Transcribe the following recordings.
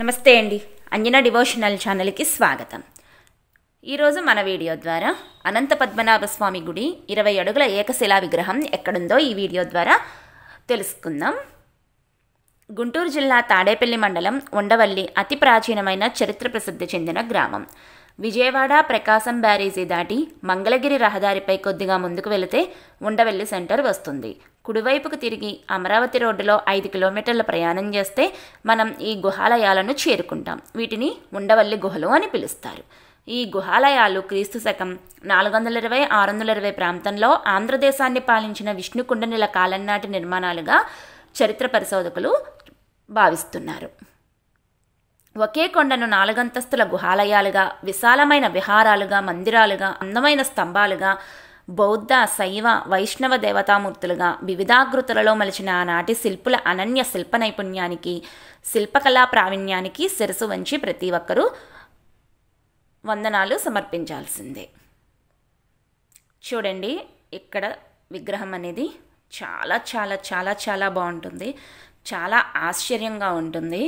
నమస్తే అండి. అంజనా డివోషనల్ ఛానల్కి స్వాగతం. ఈరోజు మన వీడియో ద్వారా అనంత పద్మనాభ స్వామి గుడి ఇరవై అడుగుల ఏకశిలా విగ్రహం ఎక్కడుందో ఈ వీడియో ద్వారా తెలుసుకుందాం. గుంటూరు జిల్లా తాడేపల్లి మండలం ఉండవల్లి అతి ప్రాచీనమైన చరిత్ర ప్రసిద్ధి చెందిన గ్రామం. విజయవాడ ప్రకాశం బ్యారేజీ దాటి మంగళగిరి రహదారిపై కొద్దిగా ముందుకు వెళితే ఉండవల్లి సెంటర్ వస్తుంది. కుడివైపుకు తిరిగి అమరావతి రోడ్డులో ఐదు కిలోమీటర్ల ప్రయాణం చేస్తే మనం ఈ గుహాలయాలను చేరుకుంటాం. వీటిని ఉండవల్లి గుహలు అని పిలుస్తారు. ఈ గుహాలయాలు క్రీస్తు శకం నాలుగు వందల ఇరవై ఆరు వందల ఇరవై ప్రాంతంలో ఆంధ్రదేశాన్ని పాలించిన విష్ణుకుండనిల కాలం నాటి నిర్మాణాలుగా చరిత్ర పరిశోధకులు భావిస్తున్నారు. ఒకే కొండను నాలుగంతస్తుల గుహాలయాలుగా విశాలమైన విహారాలుగా మందిరాలుగా అందమైన స్తంభాలుగా బౌద్ధ శైవ వైష్ణవ దేవతామూర్తులుగా వివిధాకృతులలో మలిచిన ఆనాటి శిల్పుల అనన్య శిల్ప నైపుణ్యానికి శిల్పకళా ప్రావీణ్యానికి శిరసు వంచి ప్రతి ఒక్కరూ వందనాలు సమర్పించాల్సిందే. చూడండి ఇక్కడ విగ్రహం అనేది చాలా చాలా చాలా చాలా బాగుంటుంది. చాలా ఆశ్చర్యంగా ఉంటుంది.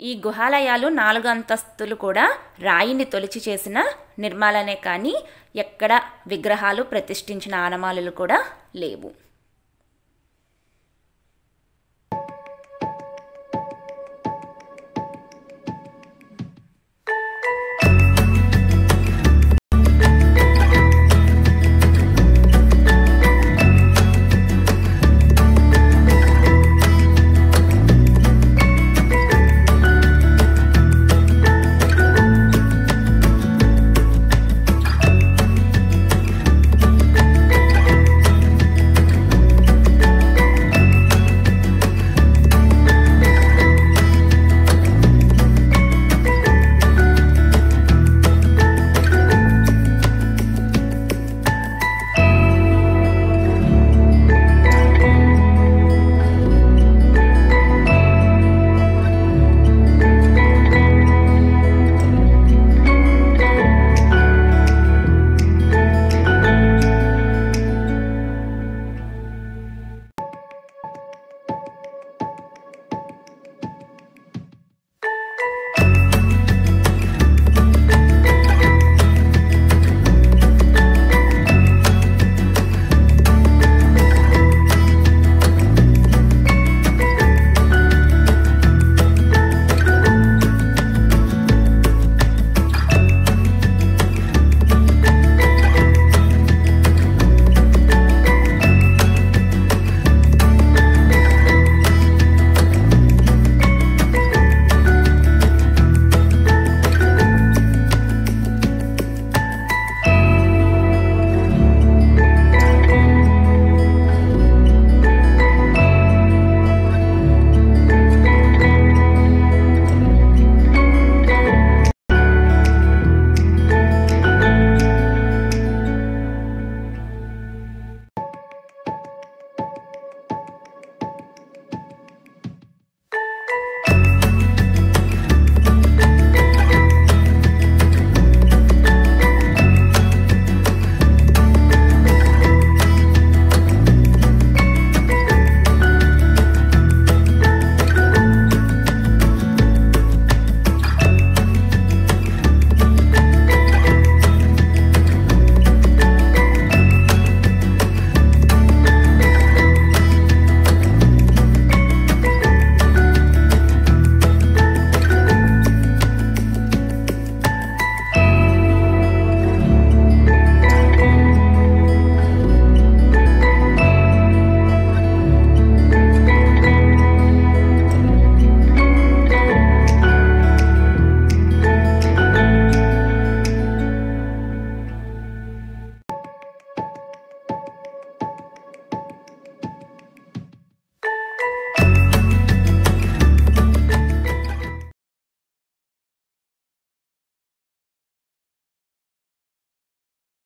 ఈ గుహాలయాలు నాలుగు అంతస్తులు కూడా రాయిని తొలిచి చేసిన నిర్మాలనే కానీ ఎక్కడ విగ్రహాలు ప్రతిష్ఠించిన ఆనమాలలు కూడా లేవు.